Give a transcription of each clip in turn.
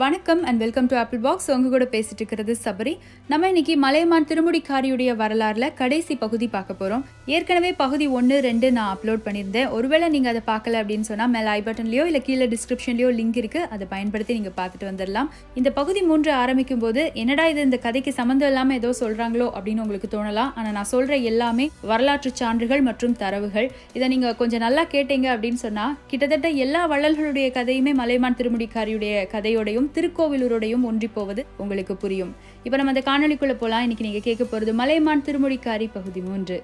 வணக்கம் and welcome to Apple Box உங்க கூட பேசிட்டு இருக்கிறது சபரி. நம்ம இன்னைக்கு மலையமான் திருமுடிக்காரியுடைய வரலாறுல கடைசி பகுதி பார்க்க போறோம். ஏற்கனவே பகுதி ஒன்று ரெண்டு நான் அப்லோட் பண்ணியிருந்தேன். ஒருவேளை நீங்க அதை பார்க்கல அப்படின்னு சொன்னா மேல ஐ பட்டன்லயோ இல்ல கீழே டிஸ்கிரிப்ஷன்லயோ லிங்க் இருக்கு. அதை பயன்படுத்தி நீங்க பார்த்துட்டு வந்துடலாம் இந்த பகுதி மூன்று ஆரம்பிக்கும் போது என்னடா இது இந்த கதைக்கு சம்மந்தம் இல்லாம ஏதோ சொல்றாங்களோ அப்படின்னு உங்களுக்கு தோணலாம். ஆனா நான் சொல்ற எல்லாமே வரலாற்று சான்றுகள் மற்றும் தரவுகள். இதை நீங்க கொஞ்சம் நல்லா கேட்டீங்க அப்படின்னு சொன்னா கிட்டத்தட்ட எல்லா வள்ளல்களுடைய கதையுமே மலைமான் திருமுடிக்காரியுடைய கதையோடையும் திருக்கோவிலூரோடையும் ஒன்றி போவது உங்களுக்கு புரியும். இப்போ நம்ம அந்த காணொளிக்குள்ள போலாம். இன்னைக்கு நீங்க கேட்க போறது மலைமான் திருமுடிக்காரி பகுதி மூன்று.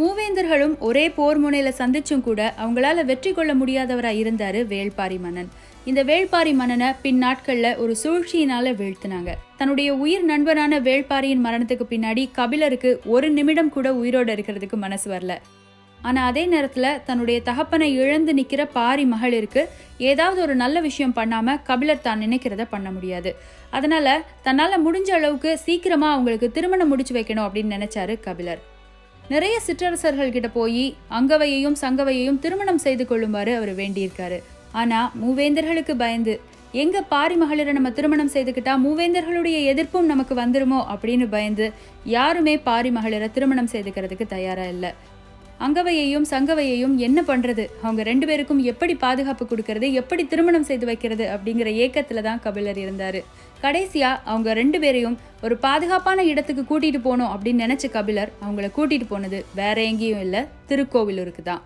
மூவேந்தர்களும் ஒரே போர் முனையில சந்திச்சும் கூட அவங்களால வெற்றி கொள்ள முடியாதவரா இருந்தாரு வேள்பாரி மன்னன். இந்த வேள்பாரி மன்னனை பின் நாட்கள்ல ஒரு சூழ்ச்சியினால வீழ்த்தினாங்க. தன்னுடைய உயிர் நண்பரான வேள்பாரியின் மரணத்துக்கு பின்னாடி கபிலருக்கு ஒரு நிமிடம் கூட உயிரோடு இருக்கிறதுக்கு மனசு வரல. ஆனால் அதே நேரத்தில் தன்னுடைய தகப்பனை இழந்து நிற்கிற பாரி மகளிருக்கு ஏதாவது ஒரு நல்ல விஷயம் பண்ணாமல் கபிலர் தான் நினைக்கிறத பண்ண முடியாது. அதனால் தன்னால் முடிஞ்ச அளவுக்கு சீக்கிரமாக அவங்களுக்கு திருமணம் முடிச்சு வைக்கணும் அப்படின்னு நினைச்சாரு கபிலர். நிறைய சிற்றரசர்கள் கிட்ட போய் அங்கவையையும் சங்கவையையும் திருமணம் செய்து கொள்ளுமாறு அவர் வேண்டியிருக்காரு. ஆனால் மூவேந்தர்களுக்கு பயந்து எங்க பாரி மகளிரை நம்ம திருமணம் செய்துக்கிட்டா மூவேந்தர்களுடைய எதிர்ப்பும் நமக்கு வந்துருமோ? அப்படின்னு பயந்து யாருமே பாரி மகளிரை திருமணம் செய்துக்கிறதுக்கு தயாரா இல்லை. அங்கவையையும் சங்கவையையும் என்ன பண்றது? அவங்க ரெண்டு பேருக்கும் எப்படி பாதுகாப்பு கொடுக்கறது? எப்படி திருமணம் செய்து வைக்கிறது? அப்படிங்கிற ஏக்கத்துல தான் கபிலர் இருந்தாரு. கடைசியா அவங்க ரெண்டு பேரையும் ஒரு பாதுகாப்பான இடத்துக்கு கூட்டிட்டு போகணும் அப்படின்னு நினைச்ச கபிலர் அவங்கள கூட்டிட்டு போனது வேற எங்கேயும் இல்லை திருக்கோவிலூருக்கு தான்.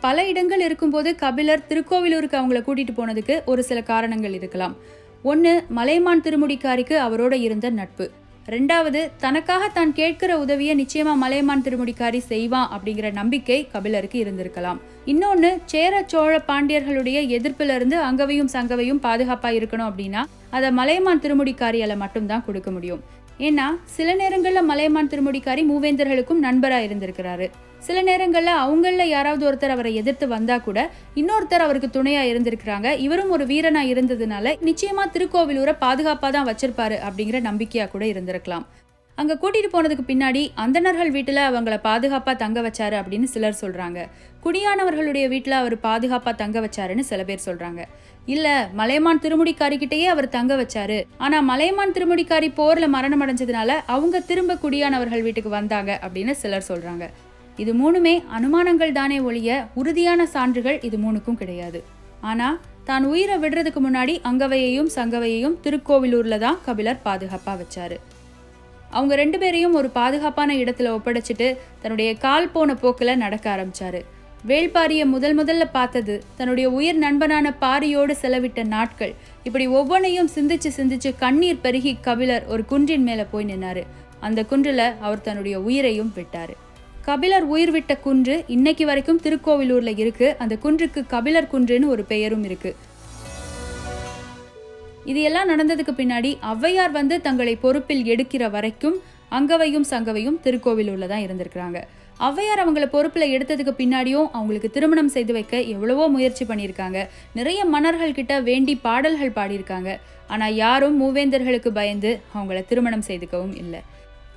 பல இடங்கள் இருக்கும்போது கபிலர் திருக்கோவிலூருக்கு அவங்கள கூட்டிட்டு போனதுக்கு ஒரு சில காரணங்கள் இருக்கலாம். ஒன்று மலைமான் திருமுடிக்காரிக்கு அவரோட இருந்த நட்பு. ரெண்டாவது தனக்காக தான் கேட்கிற உதவியை நிச்சயமா மலையமான் திருமுடிக்காரி செய்வான் அப்படிங்கிற நம்பிக்கை கபிலருக்கு இருந்திருக்கலாம். இன்னொன்னு சேர சோழ பாண்டியர்களுடைய எதிர்ப்புல இருந்து அங்கவையும் சங்கவையும் பாதுகாப்பா இருக்கணும் அப்படின்னா அதை மலையமான் திருமுடிக்காரியால மட்டும்தான் கொடுக்க முடியும். ஏன்னா சில நேரங்களில் மலையமான் திருமுடிக்காரி மூவேந்தர்களுக்கும் நண்பராக இருந்திருக்கிறாரு. சில நேரங்களில் அவங்களில் யாராவது ஒருத்தர் அவரை எதிர்த்து வந்தா கூட இன்னொருத்தர் அவருக்கு துணையாக இருந்திருக்கிறாங்க. இவரும் ஒரு வீரனாக இருந்ததுனால நிச்சயமாக திருக்கோவிலூரை பாதுகாப்பாக தான் வச்சிருப்பாரு அப்படிங்கிற நம்பிக்கையாக கூட இருந்திருக்கலாம். அங்கே கூட்டிகிட்டு போனதுக்கு பின்னாடி அந்தணர்கள் வீட்டில் அவங்கள பாதுகாப்பாக தங்க வச்சாரு அப்படின்னு சிலர் சொல்கிறாங்க குடியானவர்களுடைய வீட்டில் அவர் பாதுகாப்பாக தங்க வச்சாருன்னு சில பேர் சொல்கிறாங்க இல்லை மலையமான் திருமுடிக்காரிக்கிட்டேயே அவர் தங்க வச்சாரு. ஆனால் மலையமான் திருமுடிக்காரி போரில் மரணம் அடைஞ்சதுனால அவங்க திரும்ப குடியானவர்கள் வீட்டுக்கு வந்தாங்க அப்படின்னு சிலர் சொல்கிறாங்க இது மூணுமே அனுமானங்கள் தானே ஒழிய உறுதியான சான்றுகள் இது மூணுக்கும் கிடையாது. ஆனா தான் உயிரை விடுறதுக்கு முன்னாடி அங்கவையையும் சங்கவையையும் திருக்கோவிலூர்ல தான் கபிலர் பாதுகாப்பா வச்சாரு. அவங்க ரெண்டு பேரையும் ஒரு பாதுகாப்பான இடத்துல ஒப்படைச்சிட்டு தன்னுடைய கால் போன போக்கில் நடக்க ஆரம்பிச்சாரு. வேள்பாரிய முதல் முதல்ல பார்த்தது தன்னுடைய உயிர் நண்பனான பாரியோடு செலவிட்ட நாட்கள். இப்படி ஒவ்வொன்றையும் சிந்திச்சு சிந்திச்சு கண்ணீர் பெருகி கபிலர் ஒரு குன்றின் மேல போய் நின்னாரு. அந்த குன்றில் அவர் தன்னுடைய உயிரையும் விட்டாரு. கபிலர் உயிர் விட்ட குன்று இன்னைக்கு வரைக்கும் திருக்கோவிலூர்ல இருக்கு. அந்த குன்றுக்கு கபிலர் குன்றுன்னு ஒரு பெயரும் இருக்கு. இது எல்லாம் நடந்ததுக்கு பின்னாடி ஔவையார் வந்து தங்களை பொறுப்பில் எடுக்கிற வரைக்கும் அங்கவையும் சங்கவையும் திருக்கோவிலூர்ல தான் இருந்திருக்கிறாங்க. ஔவையார் அவங்கள பொறுப்பில் எடுத்ததுக்கு பின்னாடியும் அவங்களுக்கு திருமணம் செய்து வைக்க எவ்வளவோ முயற்சி பண்ணியிருக்காங்க. நிறைய மன்னர்கள் கிட்ட வேண்டி பாடல்கள் பாடியிருக்காங்க. ஆனால் யாரும் மூவேந்தர்களுக்கு பயந்து அவங்கள திருமணம் செய்துக்கவும் இல்லை.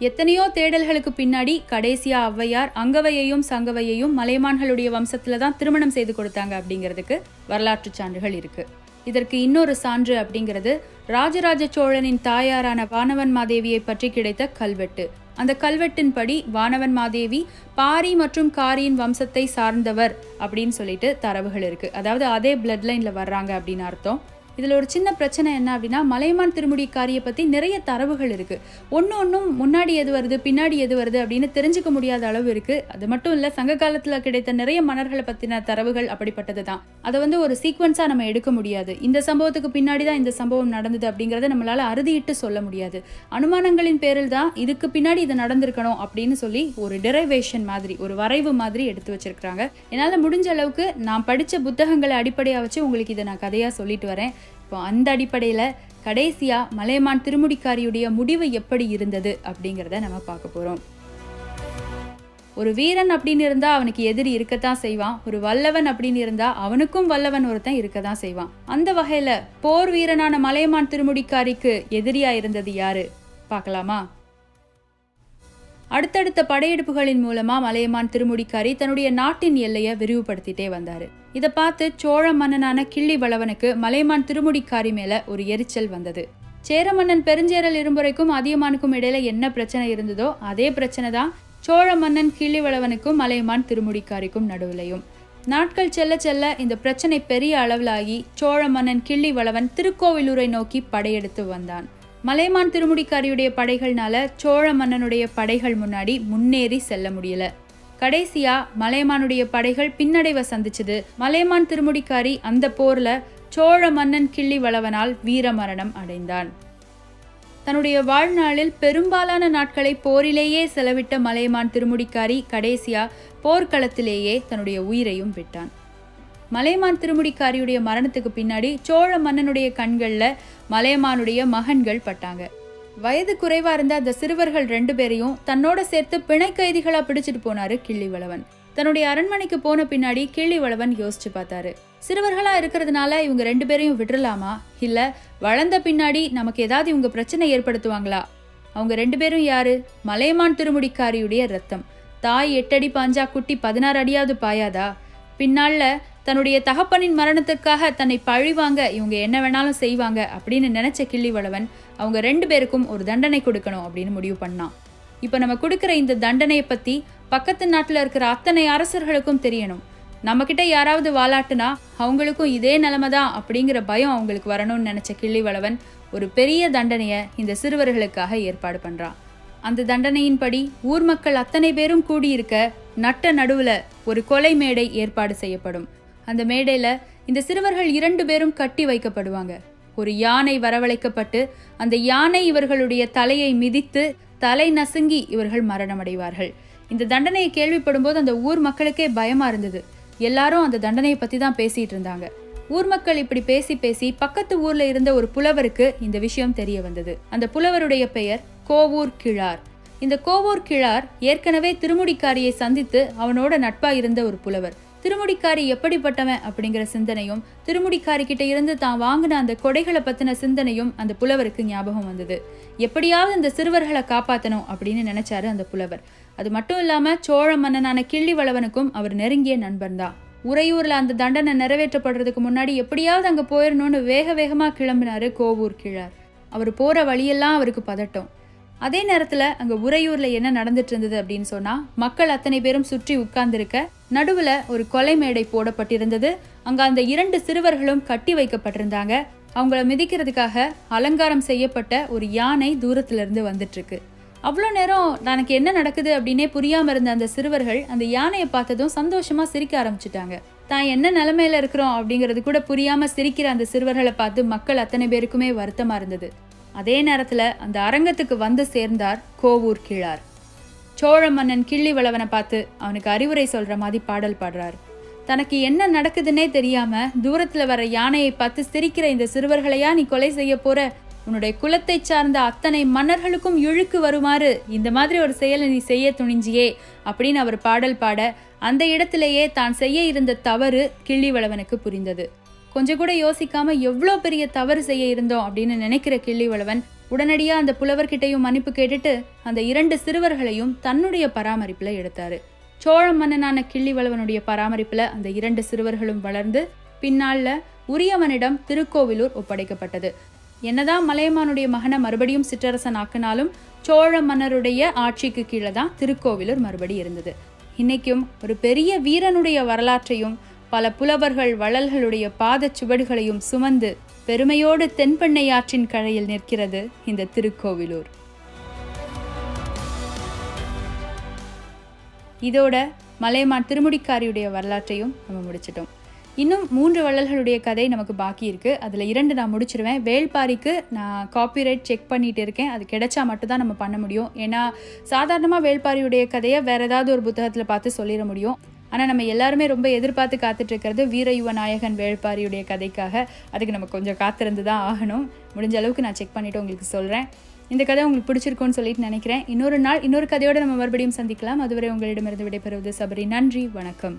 எத்தனையோ தேடல்களுக்கு பின்னாடி கடைசியா ஔவையார் அங்கவையையும் சங்கவையையும் மலைமான்களுடைய வம்சத்துல தான் திருமணம் செய்து கொடுத்தாங்க அப்படிங்கிறதுக்கு வரலாற்று சான்றுகள் இருக்கு. இதற்கு இன்னொரு சான்று அப்படிங்கிறது ராஜராஜ சோழனின் தாயாரான வானவன் மாதேவியை பற்றி கிடைத்த கல்வெட்டு. அந்த கல்வெட்டின்படி வானவன் மாதேவி பாரி மற்றும் காரியின் வம்சத்தை சார்ந்தவர் அப்படின்னு சொல்லிட்டு தரவுகள் இருக்கு. அதாவது அதே பிளட் லைன்ல வர்றாங்க அப்படின்னு அர்த்தம். இதில் ஒரு சின்ன பிரச்சனை என்ன அப்படின்னா மலைமான் திருமுடிக்காரியை பற்றி நிறைய தரவுகள் இருக்குது ஒன்று ஒன்றும் முன்னாடி எது வருது பின்னாடி எது வருது அப்படின்னு தெரிஞ்சுக்க முடியாத அளவு இருக்குது அது மட்டும் இல்லை சங்க காலத்தில் கிடைத்த நிறைய மன்னர்களை பற்றின தரவுகள் அப்படிப்பட்டது தான். அதை வந்து ஒரு சீக்வன்ஸாக நம்ம எடுக்க முடியாது. இந்த சம்பவத்துக்கு பின்னாடி தான் இந்த சம்பவம் நடந்தது அப்படிங்கிறத நம்மளால் அறுதியிட்டு சொல்ல முடியாது. அனுமானங்களின் பேரில் தான் இதுக்கு பின்னாடி இது நடந்திருக்கணும் அப்படின்னு சொல்லி ஒரு டெரைவேஷன் மாதிரி ஒரு வரைவு மாதிரி எடுத்து வச்சிருக்கிறாங்க. என்னால் முடிஞ்ச அளவுக்கு நான் படித்த புத்தகங்களை அடிப்படையாக வச்சு உங்களுக்கு இதை நான் கதையாக சொல்லிட்டு வரேன். இப்போ அந்த அடிப்படையில் கடைசியாக மலையமான் திருமுடிக்காரியுடைய முடிவு எப்படி இருந்தது அப்படிங்கிறத நம்ம பார்க்க போகிறோம் ஒரு வீரன் அப்படின்னு இருந்தால் அவனுக்கு எதிரி இருக்கத்தான் செய்வான். ஒரு வல்லவன் அப்படின்னு இருந்தால் அவனுக்கும் வல்லவன் ஒருத்தன் இருக்க தான் செய்வான். அந்த வகையில் போர் வீரனான மலையமான் திருமுடிக்காரிக்கு எதிரியாக இருந்தது யாரு? பார்க்கலாமா? அடுத்தடுத்த படையெடுப்புகளின் மூலமா மலையமான் திருமுடிக்காரி தன்னுடைய நாட்டின் எல்லையை விரிவுபடுத்திட்டே வந்தாரு. இதை பார்த்து சோழ மன்னனான கிள்ளி வளவனுக்கு மலையமான் திருமுடிக்காரி மேல ஒரு எரிச்சல் வந்தது. சேரமன்னன் பெருஞ்சேரல் இரும்புரைக்கும் அதியமானுக்கும் இடையில என்ன பிரச்சனை இருந்ததோ அதே பிரச்சனை தான் சோழ மன்னன் கிள்ளிவளவனுக்கும் மலையமான் திருமுடிக்காரிக்கும் நடுவுலையும். நாட்கள் செல்ல செல்ல இந்த பிரச்சனை பெரிய அளவிலாகி சோழ மன்னன் கிள்ளிவளவன் திருக்கோவிலூரை நோக்கி படையெடுத்து வந்தான். மலைமான் திருமுடிக்காரியுடைய படைகள்னால சோழ மன்னனுடைய படைகள் முன்னாடி முன்னேறி செல்ல முடியல. கடைசியா மலைமானுடைய படைகள் பின்னடைவை சந்திச்சது. மலைமான் திருமுடிக்காரி அந்த போர்ல சோழ மன்னன் கிள்ளி வளவனால் வீரமரணம் அடைந்தான். தன்னுடைய வாழ்நாளில் பெரும்பாலான நாட்களை போரிலேயே செலவிட்ட மலையமான் திருமுடிக்காரி கடைசியா போர்க்களத்திலேயே தன்னுடைய உயிரையும் விட்டான். மலையமான் திருமுடிக்காரியுடைய மரணத்துக்கு பின்னாடி சோழ மன்னனுடைய கண்களில் மலையமானுடைய மகன்கள் பட்டாங்க. வயது குறைவா இருந்த அந்த சிறுவர்கள் ரெண்டு பேரையும் தன்னோட சேர்த்து பிணை கைதிகளா பிடிச்சிட்டு போனாரு கிள்ளிவளவன். தன்னுடைய அரண்மனைக்கு போன பின்னாடி கிள்ளிவளவன் யோசிச்சு பார்த்தாரு. சிறுவர்களா இருக்கிறதுனால இவங்க ரெண்டு பேரையும் விட்டுறலாமா? இல்ல வளர்ந்த பின்னாடி நமக்கு ஏதாவது இவங்க பிரச்சனை ஏற்படுத்துவாங்களா? அவங்க ரெண்டு பேரும் யாரு? மலையமான் திருமுடிக்காரியுடைய ரத்தம். தாய் எட்டடி பாஞ்சா குட்டி பதினாறு அடியாவது பாயாதா? பின்னால தன்னுடைய தகப்பனின் மரணத்திற்காக தன்னை பழிவாங்க இவங்க என்ன வேணாலும் செய்வாங்க அப்படின்னு நினைச்ச கிள்ளிவளவன் அவங்க ரெண்டு பேருக்கும் ஒரு தண்டனை கொடுக்கணும் அப்படின்னு முடிவு பண்ணான். இப்போ நம்ம கொடுக்குற இந்த தண்டனையை பற்றி பக்கத்து நாட்டில் இருக்கிற அத்தனை அரசர்களுக்கும் தெரியணும். நம்மக்கிட்ட யாராவது வாலாட்டுனா அவங்களுக்கும் இதே நிலைமை தான் அப்படிங்கிற பயம் அவங்களுக்கு வரணும்னு நினச்ச கிள்ளிவளவன் ஒரு பெரிய தண்டனையை இந்த சிறுவர்களுக்காக ஏற்பாடு பண்ணுறான் அந்த தண்டனையின்படி ஊர் மக்கள் அத்தனை பேரும் கூடியிருக்க நட்ட நடுவில் ஒரு கொலை மேடை ஏற்பாடு செய்யப்படும். அந்த மேடையில் இந்த சிறுவர்கள் இரண்டு பேரும் கட்டி வைக்கப்படுவாங்க. ஒரு யானை வரவழைக்கப்பட்டு அந்த யானை இவர்களுடைய தலையை மிதித்து தலை நசுங்கி இவர்கள் மரணமடைவார்கள். இந்த தண்டனையை கேள்விப்படும் போது அந்த ஊர் மக்களுக்கே பயமா இருந்தது. எல்லாரும் அந்த தண்டனையை பற்றி தான் பேசிட்டு இருந்தாங்க. ஊர் மக்கள் இப்படி பேசி பேசி பக்கத்து ஊர்ல இருந்த ஒரு புலவருக்கு இந்த விஷயம் தெரிய வந்தது. அந்த புலவருடைய பெயர் கோவூர் கிழார். இந்த கோவூர் கிழார் ஏற்கனவே திருமுடிக்காரியை சந்தித்து அவனோட நட்பா இருந்த ஒரு புலவர். திருமுடிக்காரி எப்படிப்பட்டவன் அப்படிங்கிற சிந்தனையும் திருமுடிக்காரி கிட்ட இருந்து தான் வாங்கின அந்த கொடைகளை பத்தின சிந்தனையும் அந்த புலவருக்கு ஞாபகம் வந்தது. எப்படியாவது இந்த சிறுவர்களை காப்பாற்றணும் அப்படின்னு நினைச்சாரு அந்த புலவர். அது மட்டும் இல்லாம சோழ மன்னனான கிள்ளி வளவனுக்கும் அவர் நெருங்கிய நண்பன் தான். உறையூர்ல அந்த தண்டனை நிறைவேற்றப்படுறதுக்கு முன்னாடி எப்படியாவது அங்க போயிடணும்னு வேக வேகமா கிளம்பினாரு கோவூர் கிழார். அவர் போற வழியெல்லாம் அவருக்கு பதட்டம். அதே நேரத்துல அங்க உறையூர்ல என்ன நடந்துட்டு இருந்தது அப்படின்னு சொன்னா மக்கள் அத்தனை பேரும் சுற்றி உட்கார்ந்துருக்க நடுவில் ஒரு கொலை மேடை போடப்பட்டிருந்தது. அங்கே அந்த இரண்டு சிறுவர்களும் கட்டி வைக்கப்பட்டிருந்தாங்க. அவங்கள மிதிக்கிறதுக்காக அலங்காரம் செய்யப்பட்ட ஒரு யானை தூரத்திலிருந்து இருந்து அவ்வளோ நேரம் தனக்கு என்ன நடக்குது அப்படின்னே புரியாமல் இருந்த அந்த சிறுவர்கள் அந்த யானையை பார்த்ததும் சந்தோஷமாக சிரிக்க ஆரம்பிச்சிட்டாங்க. தான் என்ன நிலமையில இருக்கிறோம் அப்படிங்கிறது கூட புரியாமல் சிரிக்கிற அந்த சிறுவர்களை பார்த்து மக்கள் அத்தனை பேருக்குமே வருத்தமாக இருந்தது. அதே நேரத்தில் அந்த அரங்கத்துக்கு வந்து சேர்ந்தார் கோவூர் கிழார். சோழ மன்னன் கிள்ளி வளவனை பார்த்து அவனுக்கு அறிவுரை சொல்ற மாதிரி பாடல் பாடுறார். தனக்கு என்ன நடக்குதுன்னே தெரியாம தூரத்துல வர யானையை பார்த்து சிரிக்கிற இந்த சிறுவர்களையா நீ கொலை செய்ய போற? உன்னுடைய குலத்தை சார்ந்த அத்தனை மன்னர்களுக்கும் இழுக்கு வருமாறு இந்த மாதிரி ஒரு செயலை நீ செய்ய துணிஞ்சியே அப்படின்னு அவர் பாடல் பாட அந்த இடத்திலேயே தான் செய்ய இருந்த தவறு கிள்ளிவளவனுக்கு புரிந்தது. கொஞ்சம் கூட யோசிக்காம எவ்வளோ பெரிய தவறு செய்ய இருந்தோம் அப்படின்னு நினைக்கிற கிள்ளிவளவன் உடனடியா அந்த புலவர்கிட்டையும் மன்னிப்பு கேட்டுட்டு அந்த இரண்டு சிறுவர்களையும் தன்னுடைய பராமரிப்புல எடுத்தாரு. சோழ மன்னனான கிள்ளிவளவனுடைய பராமரிப்புல அந்த இரண்டு சிறுவர்களும் வளர்ந்து பின்னால உரியவனிடம் திருக்கோவிலூர் ஒப்படைக்கப்பட்டது. என்னதான் மலையமானுடைய மகனை மறுபடியும் சிற்றரசன் ஆக்கினாலும் சோழ மன்னருடைய ஆட்சிக்கு கீழே தான் திருக்கோவிலூர் மறுபடி இருந்தது. இன்னைக்கும் ஒரு பெரிய வீரனுடைய வரலாற்றையும் பல புலவர்கள் வளல்களுடைய பாதச் சுவடுகளையும் சுமந்து பெருமையோடு தென்பெண்ணை ஆற்றின் கரையில் நிற்கிறது இந்த திருக்கோவிலூர். இதோட மலையமான் திருமுடிக்காரியுடைய வரலாற்றையும் நம்ம முடிச்சிட்டோம். இன்னும் மூன்று வள்ளல்களுடைய கதை நமக்கு பாக்கி இருக்கு. அதில் இரண்டு நான் முடிச்சிருவேன். வேள்பாரிக்கு நான் காப்பிரைட் செக் பண்ணிட்டு இருக்கேன். அது கிடைச்சா மட்டும்தான் நம்ம பண்ண முடியும். ஏன்னா சாதாரணமாக வேள்பாரியுடைய கதையை வேற ஏதாவது ஒரு புத்தகத்தில் பார்த்து சொல்லிட முடியும். ஆனால் நம்ம எல்லாருமே ரொம்ப எதிர்பார்த்து காத்துட்ருக்கிறது வீர யுவ நாயகன் வேள்பாரியுடைய கதைக்காக. அதுக்கு நம்ம கொஞ்சம் காத்திருந்து தான் ஆகணும். முடிஞ்ச அளவுக்கு நான் செக் பண்ணிவிட்டு உங்களுக்கு சொல்கிறேன் இந்த கதை உங்களுக்கு பிடிச்சிருக்கும்னு சொல்லிட்டு நினைக்கிறேன். இன்னொரு நாள் இன்னொரு கதையோடு நம்ம மறுபடியும் சந்திக்கலாம். அதுவரை உங்களிடமிருந்து விடைபெறுவது சபரி. நன்றி வணக்கம்.